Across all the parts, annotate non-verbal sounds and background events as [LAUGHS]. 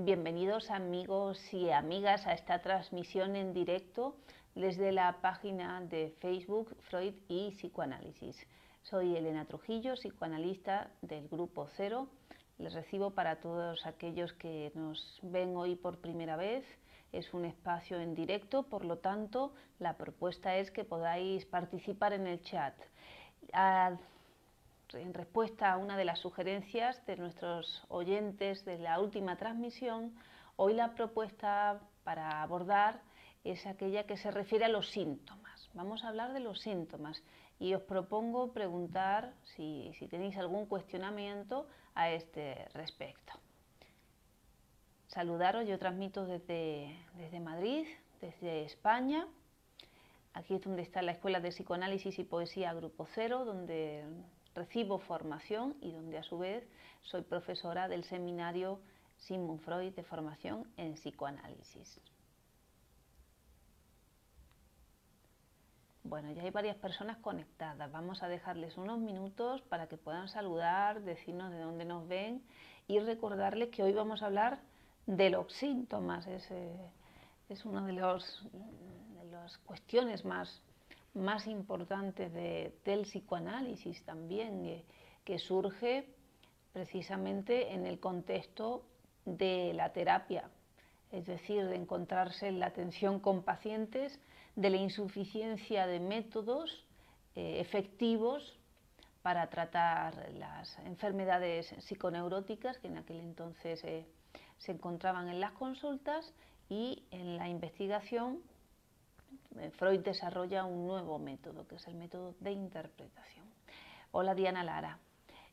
Bienvenidos amigos y amigas a esta transmisión en directo desde la página de Facebook Freud y Psicoanálisis. Soy Elena Trujillo, psicoanalista del Grupo Cero. Les recibo para todos aquellos que nos ven hoy por primera vez. Es un espacio en directo, por lo tanto, la propuesta es que podáis participar en el chat en respuesta a una de las sugerencias de nuestros oyentes de la última transmisión, hoy la propuesta para abordar es aquella que se refiere a los síntomas. Vamos a hablar de los síntomas y os propongo preguntar si, tenéis algún cuestionamiento a este respecto. Saludaros, yo transmito desde, Madrid, desde España. Aquí es donde está la Escuela de Psicoanálisis y Poesía Grupo Cero, donde recibo formación y donde a su vez soy profesora del seminario Sigmund Freud de formación en psicoanálisis. Bueno, ya hay varias personas conectadas. Vamos a dejarles unos minutos para que puedan saludar, decirnos de dónde nos ven y recordarles que hoy vamos a hablar de los síntomas. Es, eh, es una de, de las cuestiones más más importantes del psicoanálisis también, eh, que surge precisamente en el contexto de la terapia, es decir, de encontrarse en la atención con pacientes, de la insuficiencia de métodos eh, efectivos para tratar las enfermedades psiconeuróticas que en aquel entonces eh, se encontraban en las consultas y en la investigación Freud desarrolla un nuevo método, que es el método de interpretación. Hola Diana Lara,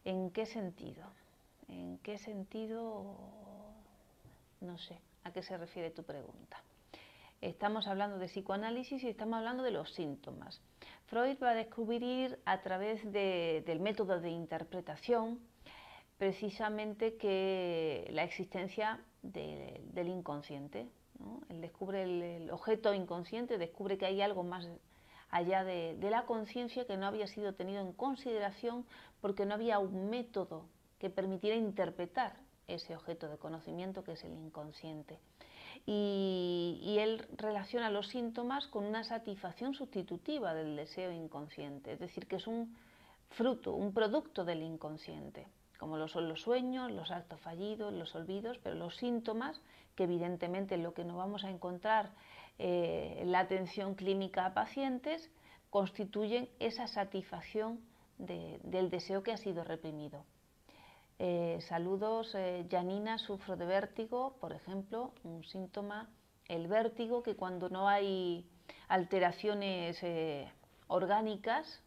¿en qué sentido? ¿En qué sentido? No sé, ¿a qué se refiere tu pregunta? Estamos hablando de psicoanálisis y estamos hablando de los síntomas. Freud va a descubrir a través del método de interpretación precisamente que la existencia del inconsciente, él descubre el, objeto inconsciente, descubre que hay algo más allá de, la conciencia que no había sido tenido en consideración porque no había un método que permitiera interpretar ese objeto de conocimiento que es el inconsciente. Y, y, él relaciona los síntomas con una satisfacción sustitutiva del deseo inconsciente, es decir, que es un fruto, un producto del inconsciente, como lo son los sueños, los actos fallidos, los olvidos, pero los síntomas que evidentemente lo que no vamos a encontrar eh, en la atención clínica a pacientes constituyen esa satisfacción del deseo que ha sido reprimido. Eh, saludos, eh, Janina, sufro de vértigo, por ejemplo, un síntoma, el vértigo, que cuando no hay alteraciones orgánicas,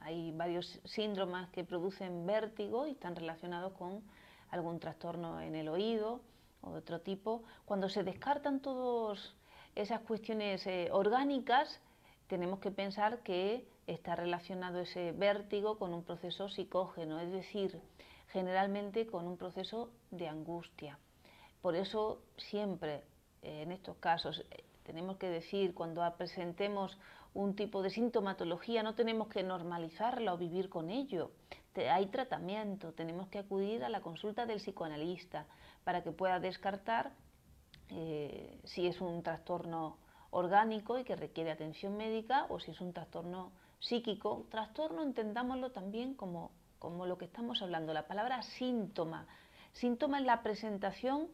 hay varios síndromes que producen vértigo y están relacionados con algún trastorno en el oído, o de otro tipo, cuando se descartan todas esas cuestiones eh, orgánicas, tenemos que pensar que está relacionado ese vértigo con un proceso psicógeno, es decir, generalmente con un proceso de angustia. Por eso siempre en estos casos tenemos que decir, cuando presentemos un tipo de sintomatología, no tenemos que normalizarla o vivir con ello. Hay tratamiento, tenemos que acudir a la consulta del psicoanalista, para que pueda descartar eh, si es un trastorno orgánico y que requiere atención médica o si es un trastorno psíquico. Trastorno entendámoslo también como, como lo que estamos hablando, la palabra síntoma. Síntoma es la presentación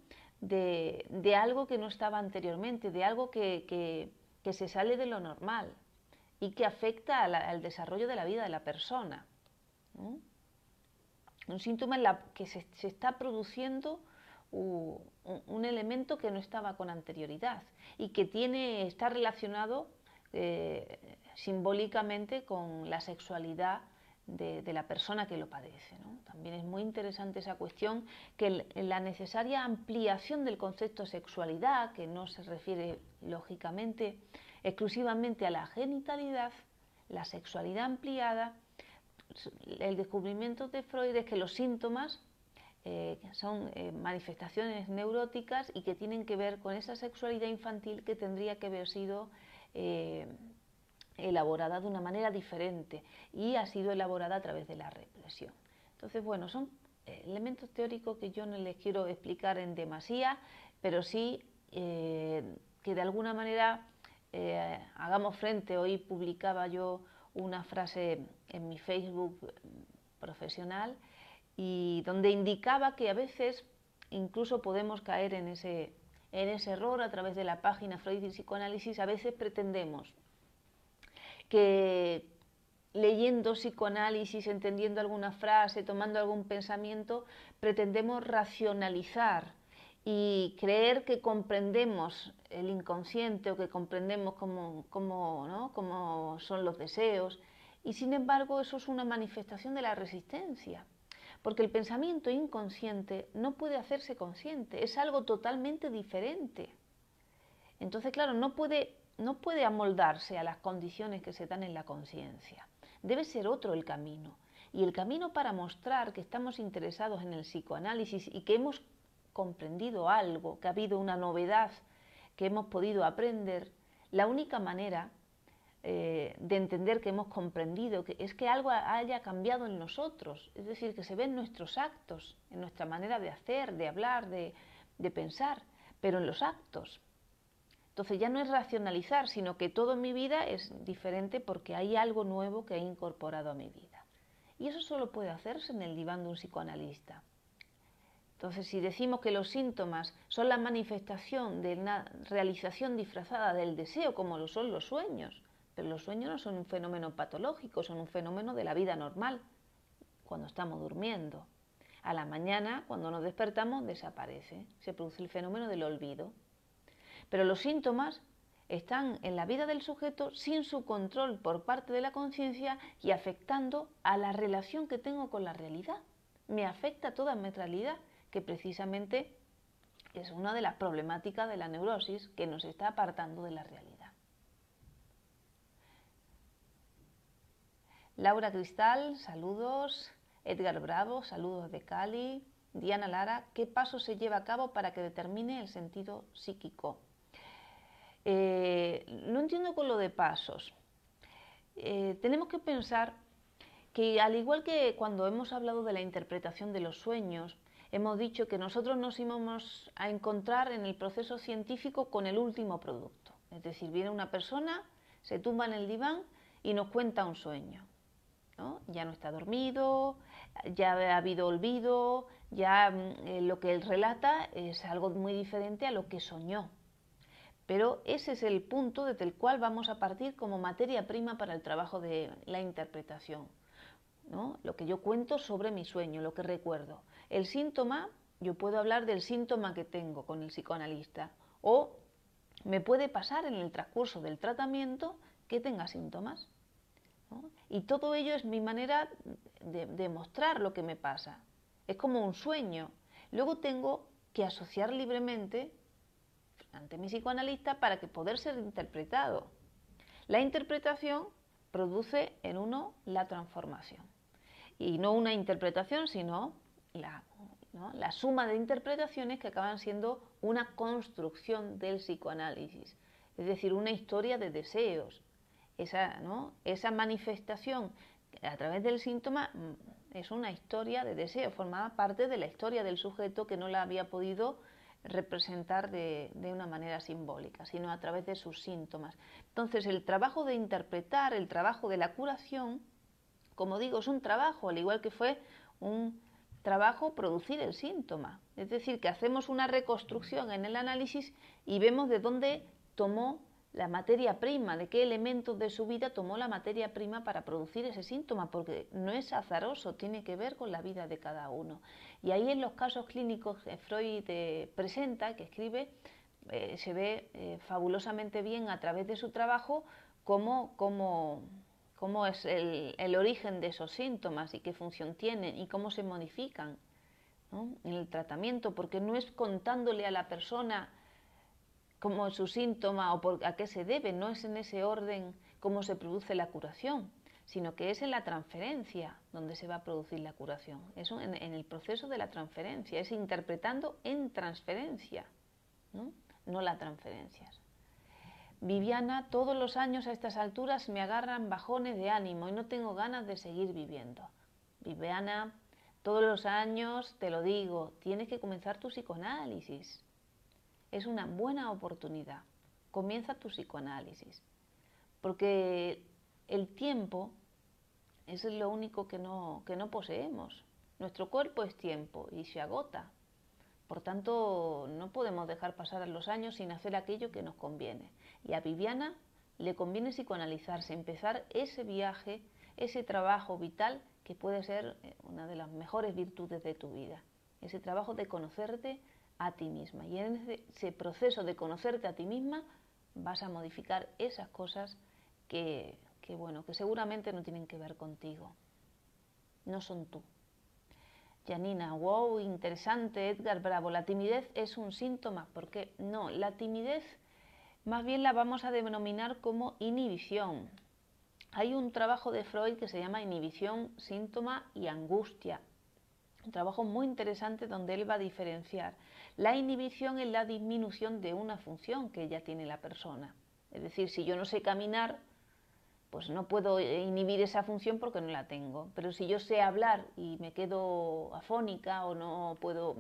de, algo que no estaba anteriormente, de algo que, se sale de lo normal y que afecta al, desarrollo de la vida de la persona. Un síntoma en la que se, se está produciendo un elemento que no estaba con anterioridad y que tiene, está relacionado eh, simbólicamente con la sexualidad de, la persona que lo padece. También es muy interesante esa cuestión que la necesaria ampliación del concepto sexualidad, que no se refiere lógicamente exclusivamente a la genitalidad, la sexualidad ampliada, el descubrimiento de Freud es que los síntomas eh, son eh, manifestaciones neuróticas y que tienen que ver con esa sexualidad infantil que tendría que haber sido eh, elaborada de una manera diferente y ha sido elaborada a través de la represión. Entonces, bueno, son elementos teóricos que yo no les quiero explicar en demasía, pero sí eh, que de alguna manera eh, hagamos frente. Hoy publicaba yo una frase en mi Facebook profesional y donde indicaba que a veces incluso podemos caer en ese, en ese error a través de la página Freud y Psicoanálisis. A veces pretendemos que leyendo psicoanálisis, entendiendo alguna frase, tomando algún pensamiento, pretendemos racionalizar y creer que comprendemos el inconsciente o que comprendemos cómo, cómo son los deseos. Y sin embargo eso es una manifestación de la resistencia, porque el pensamiento inconsciente no puede hacerse consciente, es algo totalmente diferente. Entonces, claro, no puede, no puede amoldarse a las condiciones que se dan en la conciencia. Debe ser otro el camino. Y el camino para mostrar que estamos interesados en el psicoanálisis y que hemos comprendido algo, que ha habido una novedad que hemos podido aprender, la única manera eh, de entender que hemos comprendido que es que algo haya cambiado en nosotros, es decir, que se ve en nuestros actos, en nuestra manera de hacer, de hablar, de pensar, pero en los actos. Entonces ya no es racionalizar, sino que todo en mi vida es diferente porque hay algo nuevo que he incorporado a mi vida. Y eso solo puede hacerse en el diván de un psicoanalista. Entonces, si decimos que los síntomas son la manifestación de una realización disfrazada del deseo, como lo son los sueños, pero los sueños no son un fenómeno patológico, son un fenómeno de la vida normal, cuando estamos durmiendo. A la mañana, cuando nos despertamos, desaparece, se produce el fenómeno del olvido. Pero los síntomas están en la vida del sujeto sin su control por parte de la conciencia y afectando a la relación que tengo con la realidad. Me afecta toda mi realidad, que precisamente es una de las problemáticas de la neurosis que nos está apartando de la realidad. Laura Cristal, saludos. Edgar Bravo, saludos de Cali. Diana Lara, ¿qué paso se lleva a cabo para que determine el sentido psíquico? Eh, no entiendo con lo de pasos. Eh, tenemos que pensar que al igual que cuando hemos hablado de la interpretación de los sueños, hemos dicho que nosotros nos íbamos a encontrar en el proceso científico con el último producto. Es decir, viene una persona, se tumba en el diván y nos cuenta un sueño. Ya no está dormido, ya ha habido olvido, ya mm, eh, lo que él relata es algo muy diferente a lo que soñó. Pero ese es el punto desde el cual vamos a partir como materia prima para el trabajo de la interpretación. ¿no? Lo que yo cuento sobre mi sueño, lo que recuerdo. El síntoma, yo puedo hablar del síntoma que tengo con el psicoanalista o me puede pasar en el transcurso del tratamiento que tenga síntomas. Y todo ello es mi manera de, de mostrar lo que me pasa. Es como un sueño. Luego tengo que asociar libremente ante mi psicoanalista para que poder ser interpretado. La interpretación produce en uno la transformación. Y no una interpretación, sino la, suma de interpretaciones que acaban siendo una construcción del psicoanálisis, es decir, una historia de deseos. Esa, manifestación a través del síntoma mm, es una historia de deseo, formaba parte de la historia del sujeto que no la había podido representar de, una manera simbólica, sino a través de sus síntomas. Entonces, el trabajo de interpretar, el trabajo de la curación, como digo, es un trabajo, al igual que fue un trabajo producir el síntoma. Es decir, que hacemos una reconstrucción en el análisis y vemos de dónde tomó la materia prima, de qué elementos de su vida tomó la materia prima para producir ese síntoma, porque no es azaroso, tiene que ver con la vida de cada uno. Y ahí en los casos clínicos que Freud eh, presenta, que escribe, eh, se ve eh, fabulosamente bien a través de su trabajo cómo, cómo, cómo es el, el, origen de esos síntomas y qué función tienen y cómo se modifican en el tratamiento, porque no es contándole a la persona como su síntoma o por, a qué se debe, no es en ese orden cómo se produce la curación, sino que es en la transferencia donde se va a producir la curación, es en, el proceso de la transferencia, es interpretando en transferencia, no, no la transferencia. Viviana, todos los años a estas alturas me agarran bajones de ánimo y no tengo ganas de seguir viviendo. Viviana, Todos los años, te lo digo, tienes que comenzar tu psicoanálisis. Es una buena oportunidad. Comienza tu psicoanálisis. Porque el tiempo es lo único que no, que no poseemos. Nuestro cuerpo es tiempo y se agota. Por tanto, no podemos dejar pasar los años sin hacer aquello que nos conviene. Y a Viviana le conviene psicoanalizarse, empezar ese viaje, ese trabajo vital que puede ser eh, una de las mejores virtudes de tu vida. Ese trabajo de conocerte a ti misma. Y en ese proceso de conocerte a ti misma vas a modificar esas cosas que, bueno, que seguramente no tienen que ver contigo. No son tú. Janina, wow, interesante, Edgar, bravo. La timidez es un síntoma, porque no, la timidez más bien la vamos a denominar como inhibición. Hay un trabajo de Freud que se llama inhibición, síntoma y angustia. Un trabajo muy interesante donde él va a diferenciar. La inhibición es la disminución de una función que ya tiene la persona. Es decir, si yo no sé caminar, pues no puedo inhibir esa función porque no la tengo. Pero si yo sé hablar y me quedo afónica o no puedo,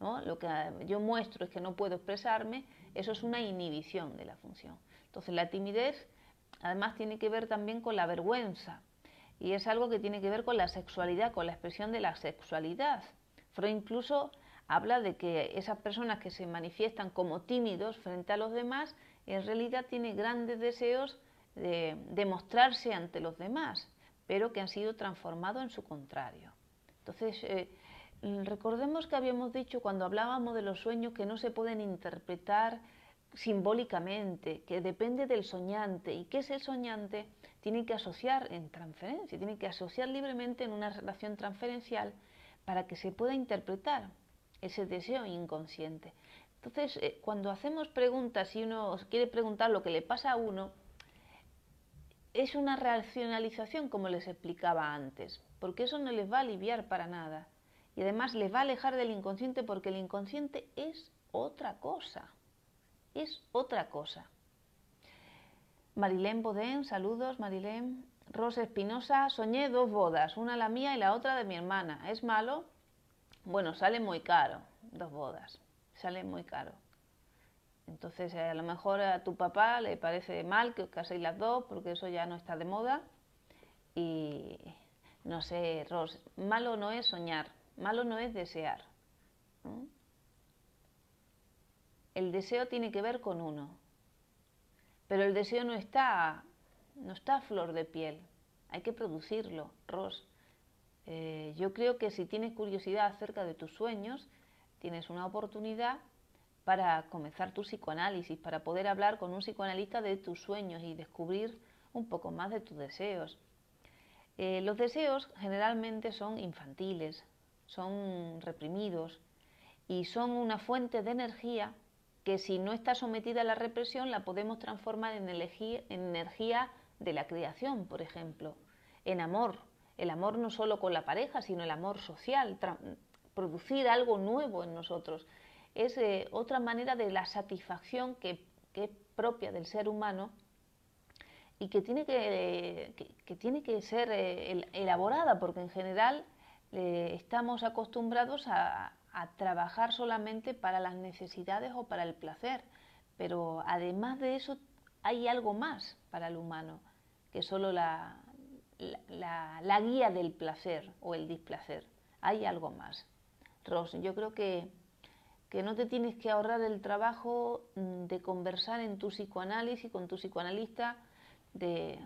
lo que yo muestro es que no puedo expresarme, eso es una inhibición de la función. Entonces la timidez además tiene que ver también con la vergüenza y es algo que tiene que ver con la sexualidad, con la expresión de la sexualidad. Freud incluso habla de que esas personas que se manifiestan como tímidos frente a los demás en realidad tienen grandes deseos de, demostrarse ante los demás, pero que han sido transformados en su contrario. Entonces, eh, recordemos que habíamos dicho cuando hablábamos de los sueños que no se pueden interpretar simbólicamente, que depende del soñante y que ese soñante tiene que asociar en transferencia, tiene que asociar libremente en una relación transferencial para que se pueda interpretar ese deseo inconsciente. Entonces, eh, cuando hacemos preguntas y uno quiere preguntar lo que le pasa a uno, es una racionalización, como les explicaba antes, porque eso no les va a aliviar para nada. Y además les va a alejar del inconsciente porque el inconsciente es otra cosa. Es otra cosa. Marilén Bodén, saludos, Marilén. Rosa Espinosa, soñé dos bodas, una la mía y la otra de mi hermana. ¿Es malo? Bueno, sale muy caro, dos bodas. Sale muy caro. Entonces, a lo mejor a tu papá le parece mal que os caséis las dos, porque eso ya no está de moda. Y no sé, Ros, malo no es soñar, malo no es desear. El deseo tiene que ver con uno, pero el deseo no está, no está a flor de piel, hay que producirlo, Ros. Eh, yo creo que si tienes curiosidad acerca de tus sueños, tienes una oportunidad para comenzar tu psicoanálisis, para poder hablar con un psicoanalista de tus sueños y descubrir un poco más de tus deseos. Eh, los deseos generalmente son infantiles, son reprimidos y son una fuente de energía que si no está sometida a la represión la podemos transformar en, en energía de la creación, por ejemplo, en amor. El amor no solo con la pareja, sino el amor social, producir algo nuevo en nosotros es eh, otra manera de la satisfacción que, es propia del ser humano y que tiene que, tiene que ser eh, elaborada, porque en general eh, estamos acostumbrados a, trabajar solamente para las necesidades o para el placer, pero además de eso hay algo más para el humano, que solo la, la guía del placer o el displacer. Hay algo más. Ros, yo creo que que no te tienes que ahorrar el trabajo mm, de conversar en tu psicoanálisis con tu psicoanalista de,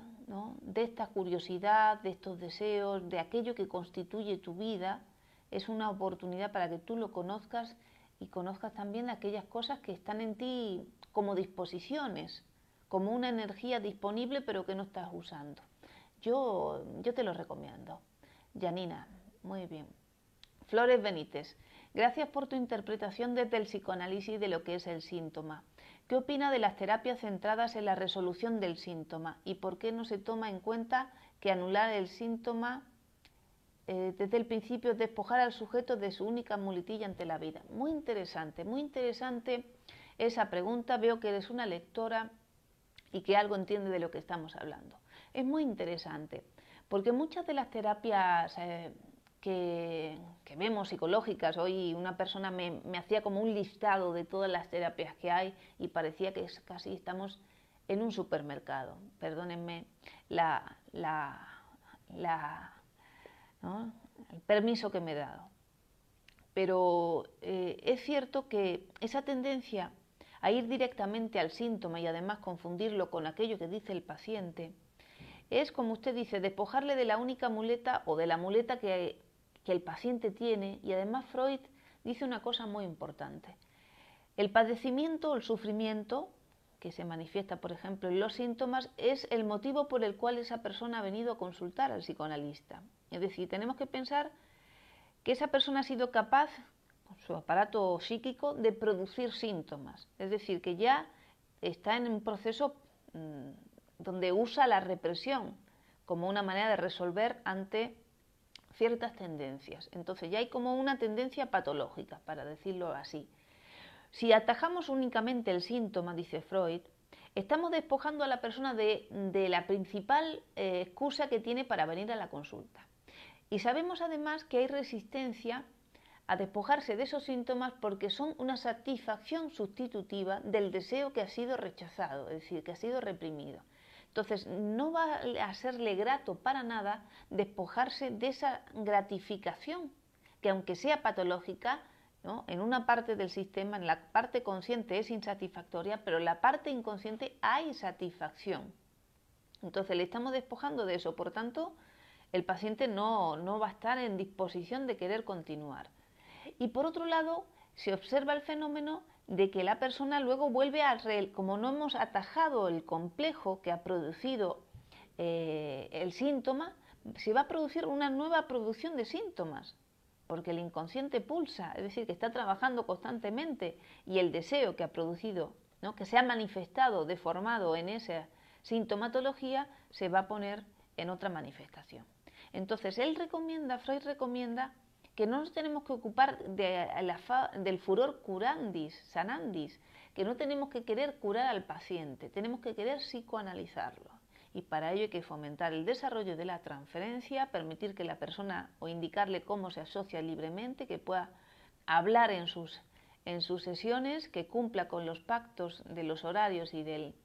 de esta curiosidad, de estos deseos, de aquello que constituye tu vida. Es una oportunidad para que tú lo conozcas y conozcas también aquellas cosas que están en ti como disposiciones, como una energía disponible pero que no estás usando. Yo, yo te lo recomiendo. Janina, muy bien. Flores Benítez. Gracias por tu interpretación desde el psicoanálisis de lo que es el síntoma. ¿Qué opina de las terapias centradas en la resolución del síntoma y por qué no se toma en cuenta que anular el síntoma eh, desde el principio es despojar al sujeto de su única muletilla ante la vida? Muy interesante, muy interesante esa pregunta. Veo que eres una lectora y que algo entiende de lo que estamos hablando. Es muy interesante porque muchas de las terapias... Eh, que, vemos psicológicas. Hoy una persona me, hacía como un listado de todas las terapias que hay y parecía que casi estamos en un supermercado. Perdónenme la, la, el permiso que me he dado. Pero eh, es cierto que esa tendencia a ir directamente al síntoma y además confundirlo con aquello que dice el paciente, es, como usted dice, despojarle de la única muleta o de la muleta que, que el paciente tiene y además Freud dice una cosa muy importante. El padecimiento o el sufrimiento que se manifiesta, por ejemplo, en los síntomas, es el motivo por el cual esa persona ha venido a consultar al psicoanalista. Es decir, tenemos que pensar que esa persona ha sido capaz, con su aparato psíquico, de producir síntomas. Es decir, que ya está en un proceso mm, donde usa la represión como una manera de resolver ante ciertas tendencias. Entonces ya hay como una tendencia patológica, para decirlo así. Si atajamos únicamente el síntoma, dice Freud, estamos despojando a la persona de, la principal eh, excusa que tiene para venir a la consulta. Y sabemos además que hay resistencia a despojarse de esos síntomas porque son una satisfacción sustitutiva del deseo que ha sido rechazado, es decir, que ha sido reprimido. Entonces, no va a serle grato para nada despojarse de esa gratificación, que aunque sea patológica, en una parte del sistema, en la parte consciente es insatisfactoria, pero en la parte inconsciente hay satisfacción. Entonces, le estamos despojando de eso, por tanto, el paciente no, no va a estar en disposición de querer continuar. Y por otro lado, se observa el fenómeno de que la persona luego vuelve a, como no hemos atajado el complejo que ha producido eh, el síntoma, se va a producir una nueva producción de síntomas, porque el inconsciente pulsa, es decir, que está trabajando constantemente y el deseo que ha producido, ¿no? que se ha manifestado, deformado en esa sintomatología, se va a poner en otra manifestación. Entonces, él recomienda, Freud recomienda que no nos tenemos que ocupar de del furor curandis, sanandis, que no tenemos que querer curar al paciente, tenemos que querer psicoanalizarlo. Y para ello hay que fomentar el desarrollo de la transferencia, permitir que la persona o indicarle cómo se asocia libremente, que pueda hablar en sus, en sus sesiones, que cumpla con los pactos de los horarios y del,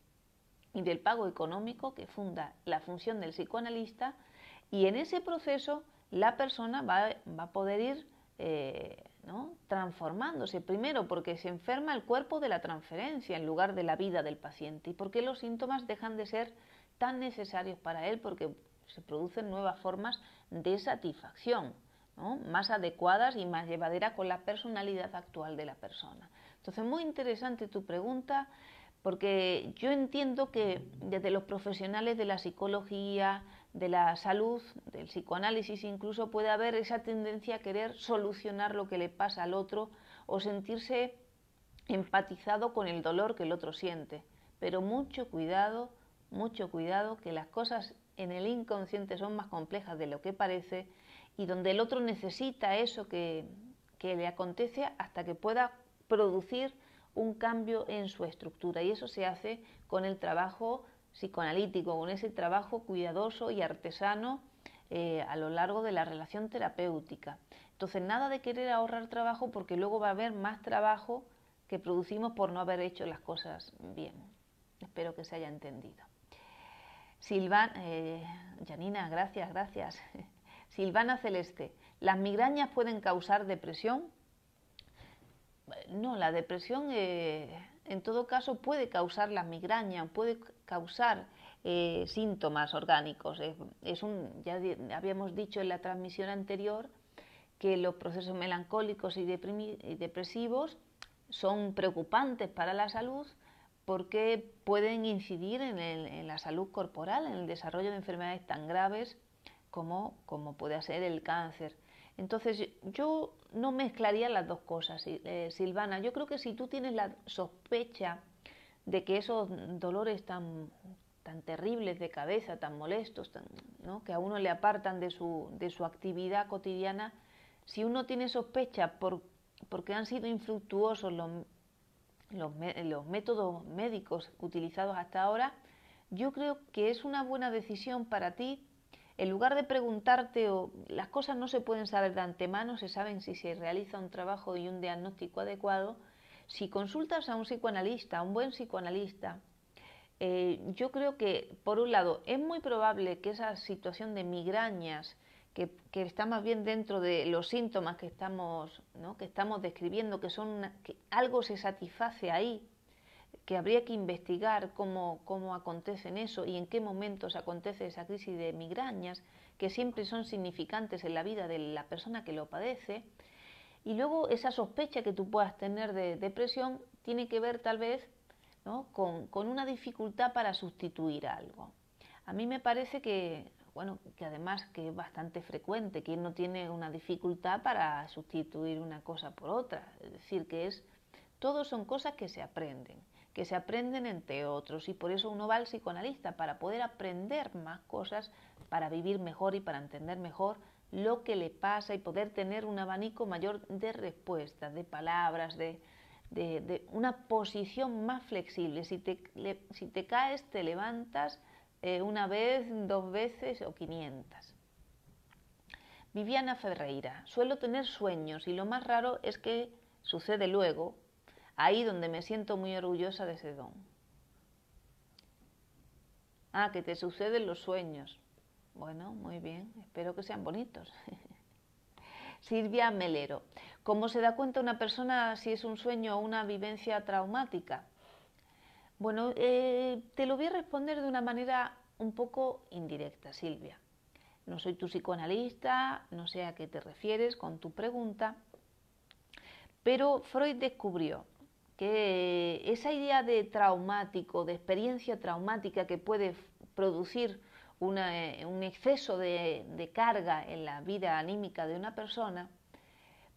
y del pago económico que funda la función del psicoanalista. Y en ese proceso la persona va, a poder ir eh, transformándose. Primero, porque se enferma el cuerpo de la transferencia en lugar de la vida del paciente y porque los síntomas dejan de ser tan necesarios para él porque se producen nuevas formas de satisfacción, más adecuadas y más llevaderas con la personalidad actual de la persona. Entonces, muy interesante tu pregunta porque yo entiendo que desde los profesionales de la psicología, de la salud, del psicoanálisis incluso, puede haber esa tendencia a querer solucionar lo que le pasa al otro o sentirse empatizado con el dolor que el otro siente. Pero mucho cuidado, mucho cuidado, que las cosas en el inconsciente son más complejas de lo que parece y donde el otro necesita eso que, que le acontece hasta que pueda producir un cambio en su estructura. Y eso se hace con el trabajo psicoanalítico, con ese trabajo cuidadoso y artesano eh, a lo largo de la relación terapéutica. Entonces, nada de querer ahorrar trabajo porque luego va a haber más trabajo que producimos por no haber hecho las cosas bien. Espero que se haya entendido. Silvana, eh, Janina, gracias, gracias. [LAUGHS] Silvana Celeste, ¿las migrañas pueden causar depresión? No, la depresión eh, en todo caso puede causar la migraña, puede causar eh, síntomas orgánicos. Es, un, ya habíamos dicho en la transmisión anterior que los procesos melancólicos y, depresivos son preocupantes para la salud porque pueden incidir en, la salud corporal, en el desarrollo de enfermedades tan graves como, como puede ser el cáncer. Entonces yo no mezclaría las dos cosas, eh, Silvana. Yo creo que si tú tienes la sospecha de que esos dolores tan, tan terribles de cabeza, tan molestos, que a uno le apartan de su, de su actividad cotidiana, si uno tiene sospecha por, porque han sido infructuosos los, los métodos médicos utilizados hasta ahora, yo creo que es una buena decisión para ti en lugar de preguntarte, o las cosas no se pueden saber de antemano, se saben si se realiza un trabajo y un diagnóstico adecuado, si consultas a un psicoanalista, a un buen psicoanalista, eh, yo creo que, por un lado, es muy probable que esa situación de migrañas, que, está más bien dentro de los síntomas que estamos, que estamos describiendo, que son que algo se satisface ahí, que habría que investigar cómo, cómo acontecen eso y en qué momentos acontece esa crisis de migrañas, que siempre son significantes en la vida de la persona que lo padece. Y luego esa sospecha que tú puedas tener de depresión tiene que ver tal vez con, con, una dificultad para sustituir algo. A mí me parece que, bueno, que además que es bastante frecuente, que no tiene una dificultad para sustituir una cosa por otra. Es decir, que es, todos son cosas que se aprenden, que se aprenden entre otros y por eso uno va al psicoanalista para poder aprender más cosas, para vivir mejor y para entender mejor lo que le pasa y poder tener un abanico mayor de respuestas, de palabras, de, de, una posición más flexible. Si te, si te caes, te levantas eh, una vez, dos veces o quinientas. Viviana Ferreira, suelo tener sueños y lo más raro es que sucede luego, ahí donde me siento muy orgullosa de ese don. Ah, que te suceden los sueños. Bueno, muy bien, espero que sean bonitos. [LAUGHS] Silvia Melero, ¿Cómo se da cuenta una persona si es un sueño o una vivencia traumática? Bueno, eh, te lo voy a responder de una manera un poco indirecta, Silvia. No soy tu psicoanalista, no sé a qué te refieres con tu pregunta, pero Freud descubrió que esa idea de traumático, de experiencia traumática que puede producir eh, un exceso de carga en la vida anímica de una persona,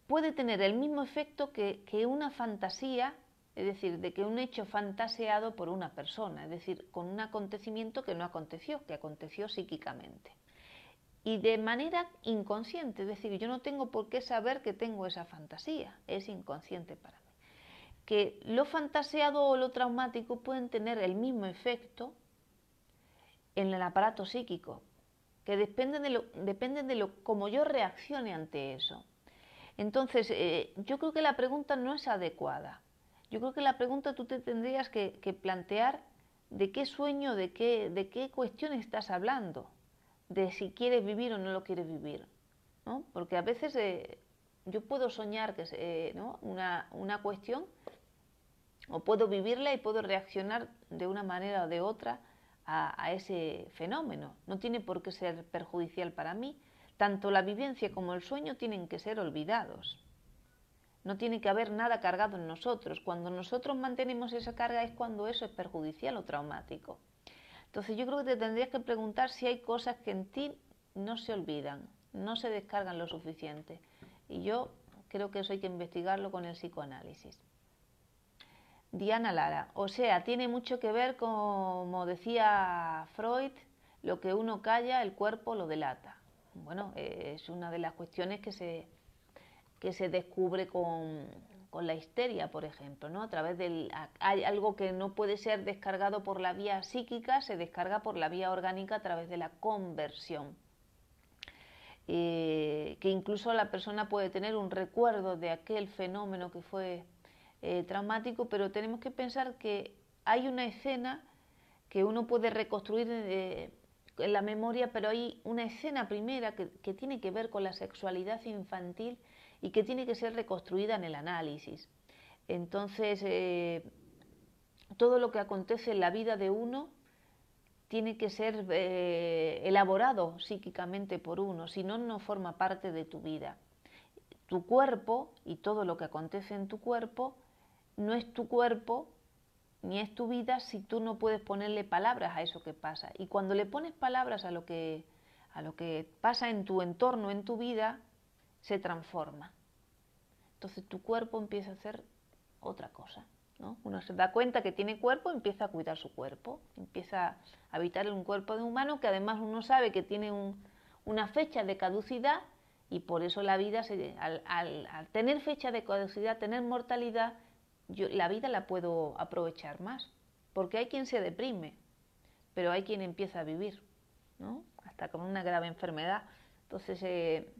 puede tener el mismo efecto que, una fantasía, es decir, de que un hecho fantaseado por una persona, es decir, con un acontecimiento que no aconteció, que aconteció psíquicamente. Y de manera inconsciente, es decir, yo no tengo por qué saber que tengo esa fantasía, es inconsciente para mí. Que lo fantaseado o lo traumático pueden tener el mismo efecto en el aparato psíquico, que dependen de lo, dependen de lo como yo reaccione ante eso. Entonces, eh, yo creo que la pregunta no es adecuada. Yo creo que la pregunta tú te tendrías que, plantear de qué sueño, de qué, de qué cuestión estás hablando, de si quieres vivir o no lo quieres vivir. ¿no? Porque a veces eh, yo puedo soñar que eh, una, una cuestión o puedo vivirla y puedo reaccionar de una manera o de otra a, ese fenómeno. No tiene por qué ser perjudicial para mí, tanto la vivencia como el sueño tienen que ser olvidados. No tiene que haber nada cargado en nosotros. Cuando nosotros mantenemos esa carga es cuando eso es perjudicial o traumático. Entonces yo creo que te tendrías que preguntar si hay cosas que en ti no se olvidan, no se descargan lo suficiente. Y yo creo que eso hay que investigarlo con el psicoanálisis. Diana Lara, o sea, tiene mucho que ver, como decía Freud, lo que uno calla, el cuerpo lo delata bueno, es una de las cuestiones que se, que se descubre con, la histeria, por ejemplo, ¿no? A través del hay algo que no puede ser descargado por la vía psíquica, se descarga por la vía orgánica a través de la conversión. Eh, que incluso la persona puede tener un recuerdo de aquel fenómeno que fue eh, traumático, pero tenemos que pensar que hay una escena que uno puede reconstruir eh, en la memoria, pero hay una escena primera que, tiene que ver con la sexualidad infantil y que tiene que ser reconstruida en el análisis. Entonces, eh, todo lo que acontece en la vida de uno tiene que ser elaborado psíquicamente por uno, si no, no forma parte de tu vida. Tu cuerpo y todo lo que acontece en tu cuerpo no es tu cuerpo ni es tu vida si tú no puedes ponerle palabras a eso que pasa. Y cuando le pones palabras a lo que, a lo que pasa en tu entorno, en tu vida, se transforma. Entonces tu cuerpo empieza a hacer otra cosa. ¿no? Uno se da cuenta que tiene cuerpo, empieza a cuidar su cuerpo, empieza a habitar en un cuerpo de humano que además uno sabe que tiene una fecha de caducidad y por eso la vida, se, al tener fecha de caducidad, tener mortalidad, yo la vida la puedo aprovechar más, porque hay quien se deprime, pero hay quien empieza a vivir, ¿no? hasta con una grave enfermedad. Entonces, eh,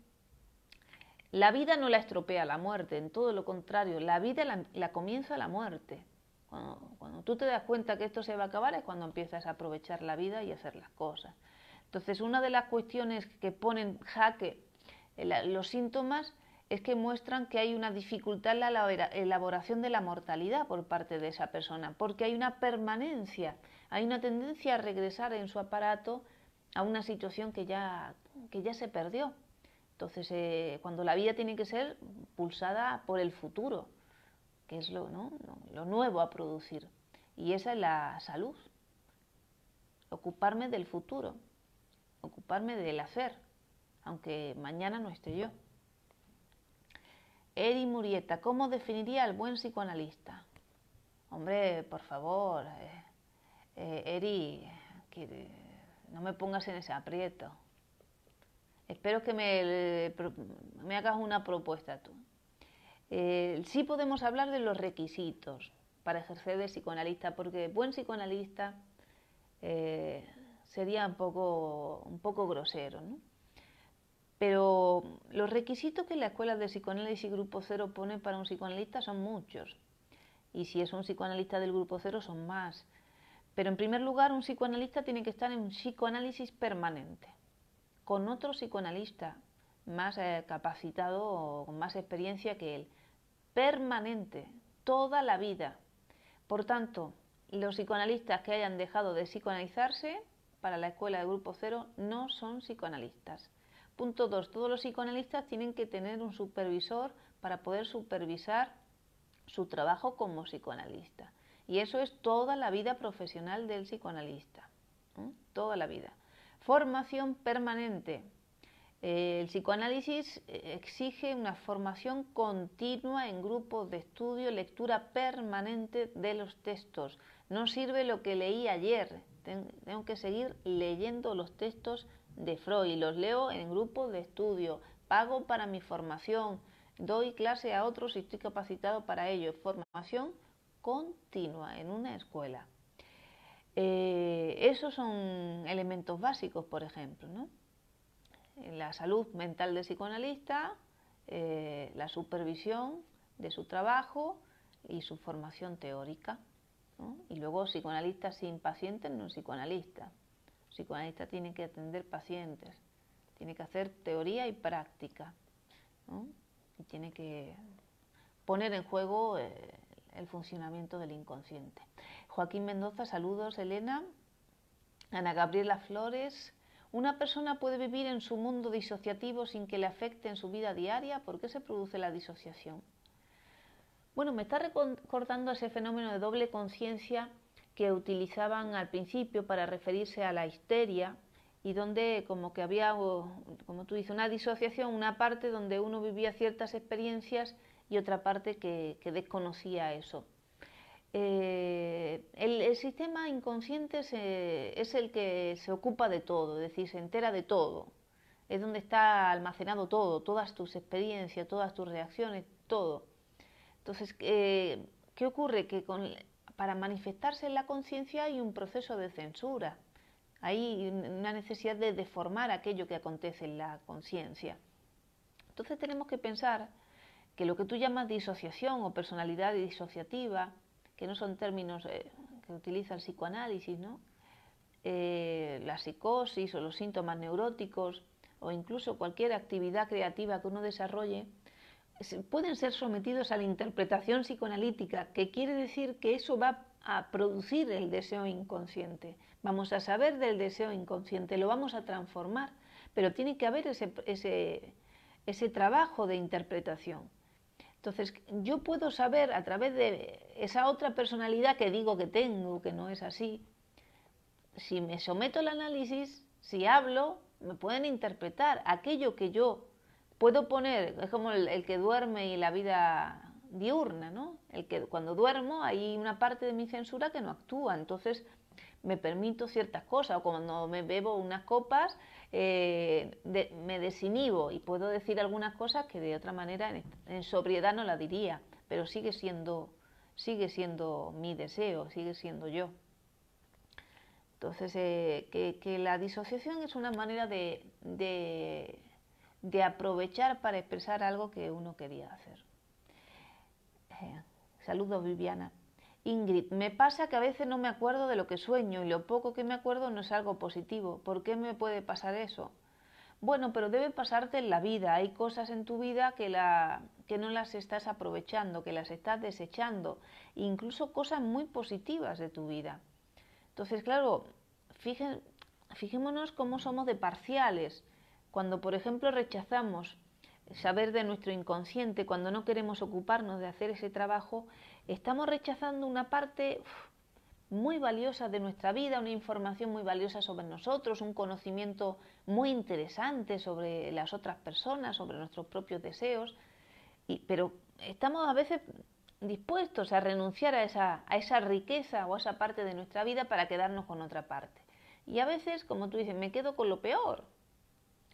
la vida no la estropea la muerte, en todo lo contrario, la vida la, comienza la muerte. Cuando, cuando, tú te das cuenta que esto se va a acabar es cuando empiezas a aprovechar la vida y hacer las cosas. Entonces, una de las cuestiones que ponen jaque los síntomas es que muestran que hay una dificultad en la elaboración de la mortalidad por parte de esa persona, porque hay una permanencia, hay una tendencia a regresar en su aparato a una situación que ya, que ya se perdió. Entonces, eh, cuando la vida tiene que ser pulsada por el futuro, que es lo, lo nuevo a producir. Y esa es la salud, ocuparme del futuro, ocuparme del hacer, aunque mañana no esté yo. Eri Murieta, ¿cómo definiría al buen psicoanalista? Hombre, por favor, eh, eh, Eri, que, no me pongas en ese aprieto. Espero que me, hagas una propuesta tú. Eh, sí podemos hablar de los requisitos para ejercer de psicoanalista, porque buen psicoanalista sería un poco, un poco grosero, ¿no? Pero los requisitos que la Escuela de Psicoanálisis Grupo Cero pone para un psicoanalista son muchos. Y si es un psicoanalista del Grupo Cero son más. Pero en primer lugar, un psicoanalista tiene que estar en un psicoanálisis permanente, con otro psicoanalista más eh, capacitado o con más experiencia que él. Permanente, toda la vida. Por tanto, los psicoanalistas que hayan dejado de psicoanalizarse para la escuela de Grupo Cero no son psicoanalistas. Punto dos, todos los psicoanalistas tienen que tener un supervisor para poder supervisar su trabajo como psicoanalista. Y eso es toda la vida profesional del psicoanalista, toda la vida. Formación permanente. el psicoanálisis eh, exige una formación continua en grupos de estudio, lectura permanente de los textos. No sirve lo que leí ayer, tengo que seguir leyendo los textos de Freud, los leo en grupo de estudio, pago para mi formación, doy clase a otros y estoy capacitado para ello. Formación continua en una escuela. Eh, esos son elementos básicos, por ejemplo. ¿no? La salud mental del psicoanalista, eh, la supervisión de su trabajo y su formación teórica. Y luego psicoanalista sin pacientes no psicoanalista psicoanalista tiene que atender pacientes, tiene que hacer teoría y práctica, y tiene que poner en juego eh, el funcionamiento del inconsciente. Joaquín Mendoza, saludos, Elena. Ana Gabriela Flores, ¿una persona puede vivir en su mundo disociativo sin que le afecte en su vida diaria? ¿Por qué se produce la disociación? Bueno, me está recordando ese fenómeno de doble conciencia que utilizaban al principio para referirse a la histeria y donde como que había, como tú dices, una disociación, una parte donde uno vivía ciertas experiencias y otra parte que, desconocía eso. Eh, el, sistema inconsciente es el que se ocupa de todo, es decir, se entera de todo. Es donde está almacenado todo, todas tus experiencias, todas tus reacciones, todo. Entonces, eh, ¿qué ocurre? Que con para manifestarse en la conciencia hay un proceso de censura, hay una necesidad de deformar aquello que acontece en la conciencia. Entonces tenemos que pensar que lo que tú llamas disociación o personalidad disociativa, que no son términos eh, que utiliza el psicoanálisis, ¿no? Eh, la psicosis o los síntomas neuróticos o incluso cualquier actividad creativa que uno desarrolle, pueden ser sometidos a la interpretación psicoanalítica, que quiere decir que eso va a producir el deseo inconsciente. Vamos a saber del deseo inconsciente, lo vamos a transformar, pero tiene que haber ese, ese, ese trabajo de interpretación. Entonces, yo puedo saber a través de esa otra personalidad que digo que tengo, que no es así, si me someto al análisis, si hablo, me pueden interpretar aquello que yo puedo poner, es como el, que duerme y la vida diurna, ¿no? El que cuando duermo hay una parte de mi censura que no actúa, entonces me permito ciertas cosas, o cuando me bebo unas copas eh, me desinhibo y puedo decir algunas cosas que de otra manera en, sobriedad no la diría, pero sigue siendo, sigue siendo mi deseo, sigue siendo yo. Entonces, eh, que, la disociación es una manera de, de, aprovechar para expresar algo que uno quería hacer. Eh, saludos, Viviana. Ingrid, me pasa que a veces no me acuerdo de lo que sueño y lo poco que me acuerdo no es algo positivo. ¿Por qué me puede pasar eso? Bueno, pero debe pasarte en la vida. Hay cosas en tu vida que, la, que no las estás aprovechando, que las estás desechando, incluso cosas muy positivas de tu vida. Entonces, claro, fijémonos cómo somos de parciales. Cuando, por ejemplo, rechazamos saber de nuestro inconsciente, cuando no queremos ocuparnos de hacer ese trabajo, estamos rechazando una parte muy valiosa de nuestra vida, una información muy valiosa sobre nosotros, un conocimiento muy interesante sobre las otras personas, sobre nuestros propios deseos. pero estamos a veces dispuestos a renunciar a esa, a esa riqueza o a esa parte de nuestra vida para quedarnos con otra parte. Y a veces, como tú dices, me quedo con lo peor.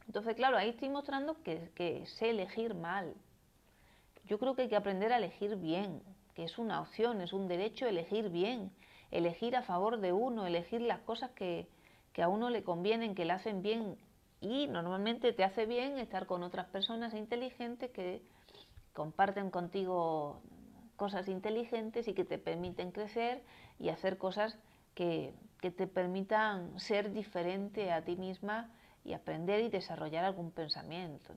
Entonces, claro, ahí estoy mostrando que, que sé elegir mal. Yo creo que hay que aprender a elegir bien, que es una opción, es un derecho elegir bien, elegir a favor de uno, elegir las cosas que, que a uno le convienen, que le hacen bien. Y normalmente te hace bien estar con otras personas inteligentes que comparten contigo cosas inteligentes y que te permiten crecer y hacer cosas que, te permitan ser diferente a ti misma y aprender y desarrollar algún pensamiento.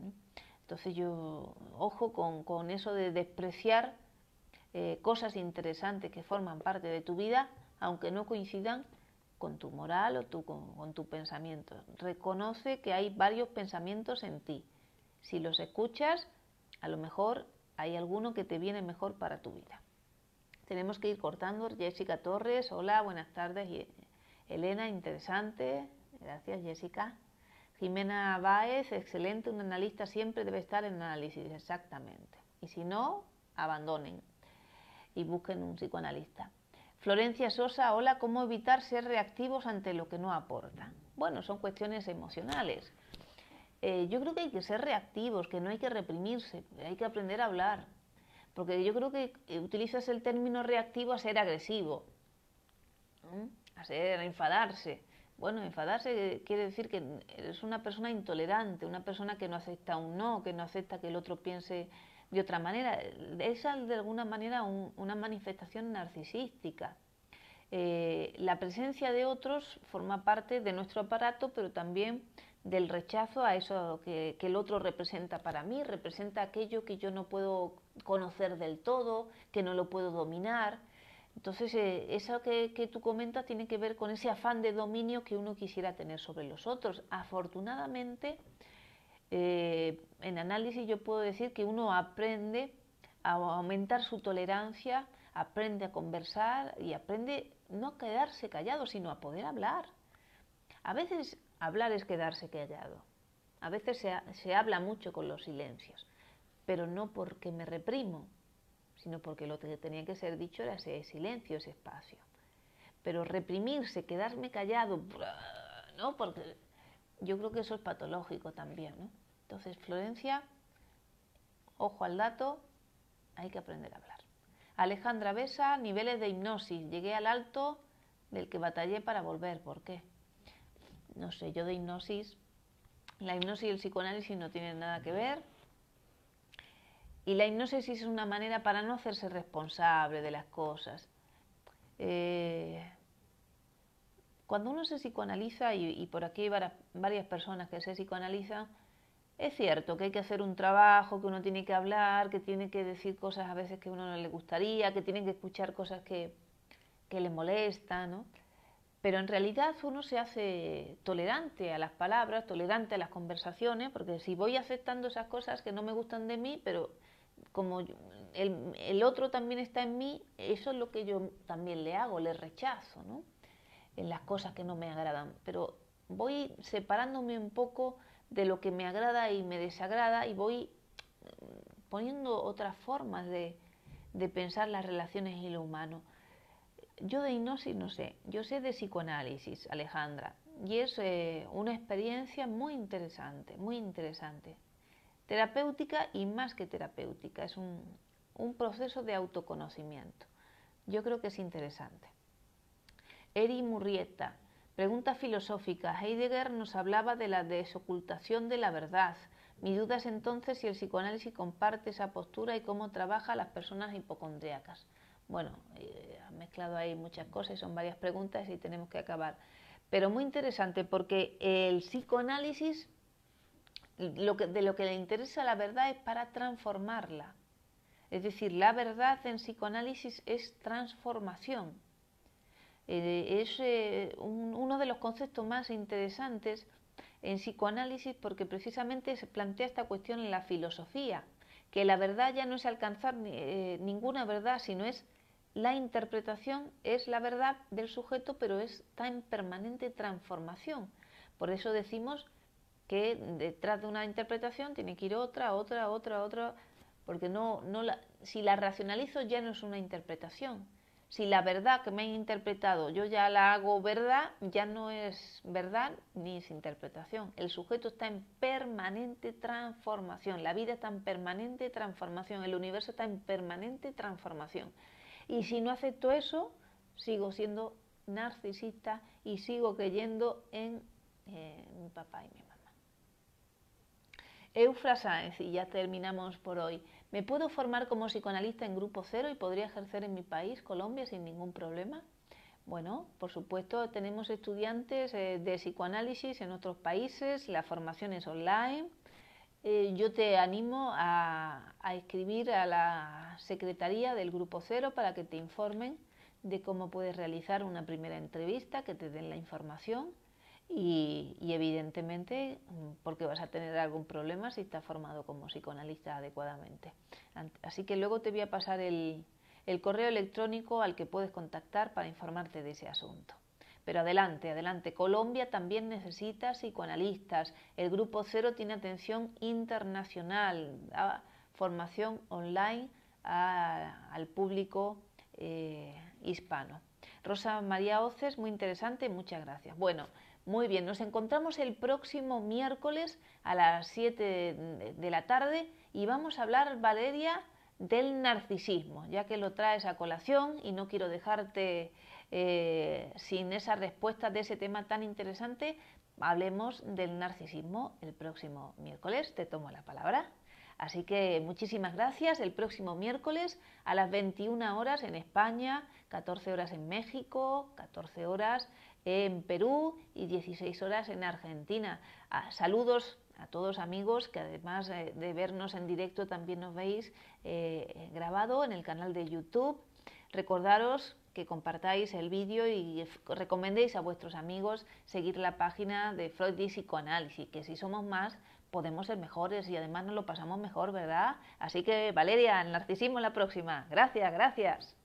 Entonces yo, ojo con, eso de despreciar eh, cosas interesantes que forman parte de tu vida, aunque no coincidan con tu moral o tu, con tu pensamiento. Reconoce que hay varios pensamientos en ti. Si los escuchas, a lo mejor hay alguno que te viene mejor para tu vida. Tenemos que ir cortando. Jessica Torres, hola, buenas tardes. Elena, interesante. Gracias, Jessica. Jimena Báez, excelente. Un analista siempre debe estar en análisis, exactamente. Y si no, abandonen y busquen un psicoanalista. Florencia Sosa, hola, ¿cómo evitar ser reactivos ante lo que no aporta? Bueno, son cuestiones emocionales. Eh, yo creo que hay que ser reactivos, que no hay que reprimirse, hay que aprender a hablar. Porque yo creo que utilizas el término reactivo a ser agresivo, a ser a enfadarse. Bueno, enfadarse quiere decir que eres una persona intolerante, una persona que no acepta un no, que no acepta que el otro piense de otra manera. Es de alguna manera una manifestación narcisística. Eh, la presencia de otros forma parte de nuestro aparato, pero también del rechazo a eso que, el otro representa para mí, representa aquello que yo no puedo conocer del todo, que no lo puedo dominar. Entonces, eh, eso que, tú comentas tiene que ver con ese afán de dominio que uno quisiera tener sobre los otros. Afortunadamente, eh, en análisis yo puedo decir que uno aprende a aumentar su tolerancia, aprende a conversar y aprende no a quedarse callado, sino a poder hablar. A veces Hablar es quedarse callado. A veces se, habla mucho con los silencios, pero no porque me reprimo, sino porque lo que tenía que ser dicho era ese silencio, ese espacio. Pero reprimirse, quedarme callado, ¿no? Porque yo creo que eso es patológico también, ¿no? Entonces, Florencia, ojo al dato, hay que aprender a hablar. Alejandra Besa, niveles de hipnosis. Llegué al alto del que batallé para volver. ¿Por qué? no sé, yo de hipnosis, la hipnosis y el psicoanálisis no tienen nada que ver. Y la hipnosis es una manera para no hacerse responsable de las cosas. Eh, cuando uno se psicoanaliza, y, por aquí hay varias, personas que se psicoanalizan, es cierto que hay que hacer un trabajo, que uno tiene que hablar, que tiene que decir cosas a veces que a uno no le gustaría, que tiene que escuchar cosas que, que le molestan, ¿no? Pero en realidad uno se hace tolerante a las palabras, tolerante a las conversaciones, porque si voy aceptando esas cosas que no me gustan de mí, pero como el, otro también está en mí, eso es lo que yo también le hago, le rechazo, ¿no? En las cosas que no me agradan. Pero voy separándome un poco de lo que me agrada y me desagrada y voy poniendo otras formas de, de pensar las relaciones y lo humano. Yo de hipnosis no sé, yo sé de psicoanálisis, Alejandra, y es eh, una experiencia muy interesante, muy interesante. Terapéutica y más que terapéutica, es un, un proceso de autoconocimiento. Yo creo que es interesante. Eri Murrieta, Pregunta filosófica. Heidegger nos hablaba de la desocultación de la verdad. Mi duda es entonces si el psicoanálisis comparte esa postura y cómo trabaja las personas hipocondríacas. Bueno, eh, ha mezclado ahí muchas cosas, son varias preguntas y tenemos que acabar. Pero muy interesante porque el psicoanálisis, lo que, de lo que le interesa la verdad es para transformarla. Es decir, la verdad en psicoanálisis es transformación. Eh, es eh, uno de los conceptos más interesantes en psicoanálisis porque precisamente se plantea esta cuestión en la filosofía, que la verdad ya no es alcanzar eh, ninguna verdad, sino es la interpretación, es la verdad del sujeto, pero está en permanente transformación. Por eso decimos que detrás de una interpretación tiene que ir otra, otra, otra, otra, porque no, no la, si la racionalizo ya no es una interpretación. Si la verdad que me han interpretado yo ya la hago verdad, ya no es verdad ni es interpretación. El sujeto está en permanente transformación, la vida está en permanente transformación, el universo está en permanente transformación. Y si no acepto eso, sigo siendo narcisista y sigo creyendo en mi papá y mi mamá. Eufra Sáenz, y ya terminamos por hoy. ¿Me puedo formar como psicoanalista en grupo cero y podría ejercer en mi país, Colombia, sin ningún problema? Bueno, por supuesto, tenemos estudiantes eh, de psicoanálisis en otros países, la formación es online. Eh, yo te animo a, a escribir a la secretaría del Grupo Cero para que te informen de cómo puedes realizar una primera entrevista, que te den la información y, evidentemente mm, porque vas a tener algún problema si estás formado como psicoanalista adecuadamente. Así que luego te voy a pasar el, correo electrónico al que puedes contactar para informarte de ese asunto. Pero adelante, adelante. Colombia también necesita psicoanalistas. El Grupo Cero tiene atención internacional, formación online al público eh, hispano. Rosa María Oces, muy interesante, muchas gracias. Bueno, muy bien, nos encontramos el próximo miércoles a las 7 de la tarde y vamos a hablar, Valeria, del narcisismo, ya que lo traes a colación y no quiero dejarte eh, sin esa respuesta de ese tema tan interesante. Hablemos del narcisismo el próximo miércoles. Te tomo la palabra. Así que muchísimas gracias. El próximo miércoles a las 21 horas en España, 14 horas en México, 14 horas en Perú y 16 horas en Argentina. Ah, saludos a todos amigos que además de vernos en directo también nos veis eh, grabado en el canal de YouTube. Recordaros que compartáis el vídeo y recomendéis a vuestros amigos seguir la página de Freud y Psicoanálisis, que si somos más podemos ser mejores y además nos lo pasamos mejor, ¿verdad? Así que Valeria, narcisismo la próxima. Gracias, gracias.